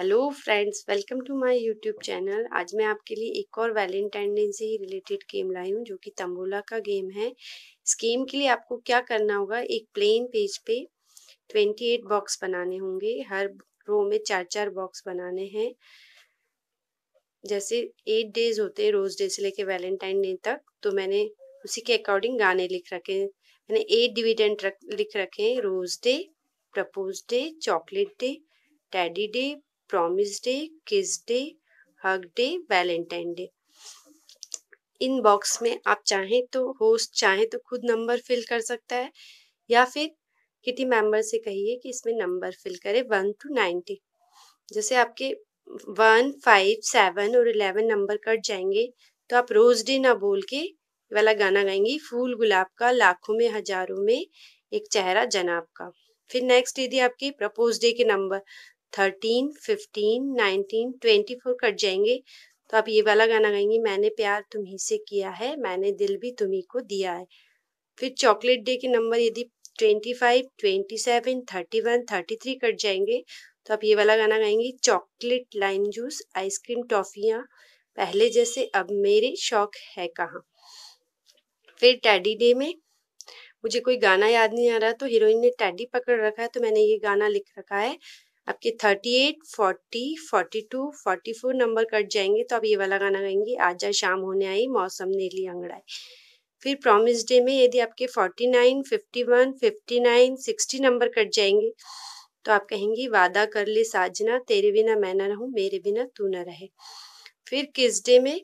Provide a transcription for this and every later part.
Hello friends welcome to my YouTube channel आज मैं आपके लिए एक और वैलेंटाइन डे से ही रिलेटेड गेम लाई हूँ जो कि तंबोला का गेम है। इस गेम के लिए आपको क्या करना होगा एक प्लेन पेज पे 28 बॉक्स बनाने होंगे। हर रो में चार चार बॉक्स बनाने हैं। जैसे एट डेज़ होते हैं रोज डे से लेके वैलेंटाइन डे तक तो मैंने उसी के अकॉर्डिंग गाने लिख रखे मैंने एट डिविडेंट रख, लिख रखे हैं rose day propose day chocolate day teddy day promise day kiss day hug day Valentine day इन बॉक्स में आप चाहें तो होस्ट चाहे तो खुद नंबर फिल कर सकता है, या फिर किटी मेंबर से कहिए कि इसमें नंबर फिल करे वन टू नाइन्टी जैसे आपके वन फाइव सेवन और इलेवन नंबर कट जाएँगे तो आप रोज डे ना बोल के वाला गाना गाएँगी, फूल गुलाब का, लाखों में, हज़ारों में एक चेहरा जनाब का. फिर नेक्स्ट यदि आपके प्रपोज डे के number thirteen, fifteen, nineteen, twenty four cut जाएँगे। तो आप ये वाला गाना गाएँगे, मैंने प्यार तुम्ही से किया है, मैंने दिल भी तुम्ही को दिया है। फिर चॉकलेट डे के नंबर यदि twenty five, twenty seven, thirty one, thirty three cut जाएँगे तो आप ये वाला गाना गाएँगे, chocolate lime juice, ice cream टॉफियाँ, पहले जैसे, अब मेरे शौक है कहाँ? फिर टैडी डे में, मुझे कोई गाना याद नहीं आ रहा तो हीरोइन ने टैडी पकड़ रखा है तो मैंने ये गाना लिख रखा है आपके thirty eight forty forty two forty four number cut जाएँगे तो आप ये वाला गाना गाएँगे, आजा शाम होने आई, मौसम नीली अंगड़ाई। फिर प्रॉमिस डे में यदि आपके forty nine fifty one fifty nine sixty number cut जाएँगे तो आप कहेंगी, वादा कर ले साजना, तेरे बिना मैं ना रहूँ, मेरे बिना तू ना रहे। फिर किस डे में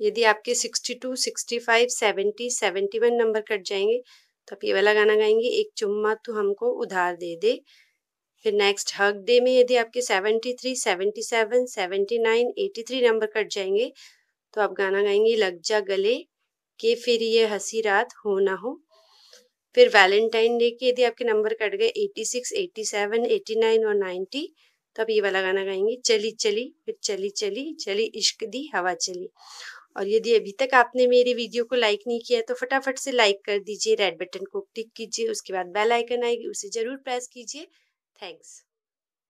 यदि आपके sixty two sixty five seventy seventy one number cut जाएँगे तो आप ये वाला गाना गाएँगे, एक चुम्मा तो हमको उधार दे दे फिर नेक्स्ट हक डे में यदि आपके seventy three seventy seven seventy nine eighty three number cut जाएँगे तो आप गाना गाएँगे, लग जा गले, के फिर ये हँसी रात हो ना हो। फिर वैलेंटाइन डे के यदि आपके नंबर कट गए eighty six eighty seven eighty nine और नाइन्टी तो आप ये वाला गाना गाएँगे, चली चली, फिर चली चली चली, इश्क दी, हवा चली। और यदि अभी तक आपने मेरे वीडियो को लाइक नहीं किया तो फटाफट से लाइक कर दीजिए रेड बटन को क्लिक कीजिए, उसके बाद बेल आइकन आएगी, उसे ज़रूर प्रेस कीजिए। Thanks.